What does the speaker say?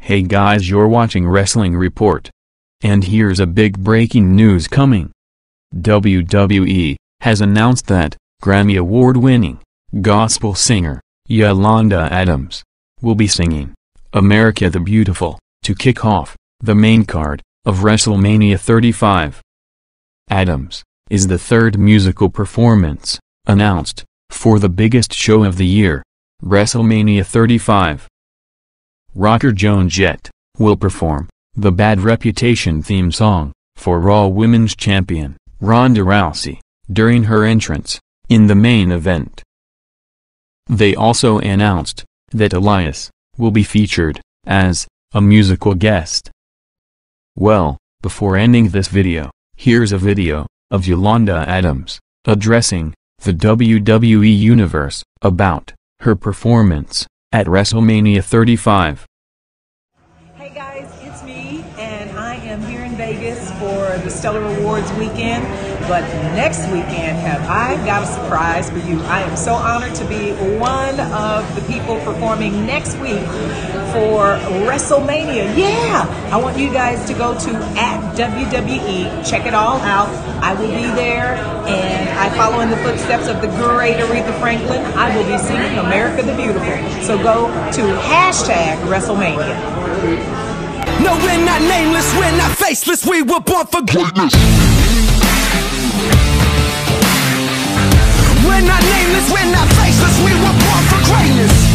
Hey guys, you're watching Wrestling Report. And here's a big breaking news coming. WWE has announced that Grammy Award winning gospel singer Yolanda Adams will be singing America the Beautiful to kick off the main card of WrestleMania 35. Adams is the third musical performance announced for the biggest show of the year, WrestleMania 35. Rocker Joan Jett will perform the Bad Reputation theme song for Raw Women's Champion Ronda Rousey during her entrance in the main event. They also announced that Elias will be featured as a musical guest. Well, before ending this video, here's a video of Yolanda Adams addressing the WWE Universe about her performance at WrestleMania 35. Vegas for the Stellar Awards weekend. But next weekend, have I got a surprise for you? I am so honored to be one of the people performing next week for WrestleMania. Yeah, I want you guys to go to at WWE, check it all out. I will be there, and I follow in the footsteps of the great Aretha Franklin. I will be singing America the Beautiful. So go to hashtag WrestleMania. We're not nameless, we're not faceless, we were born for greatness. We're not nameless, we're not faceless, we were born for greatness.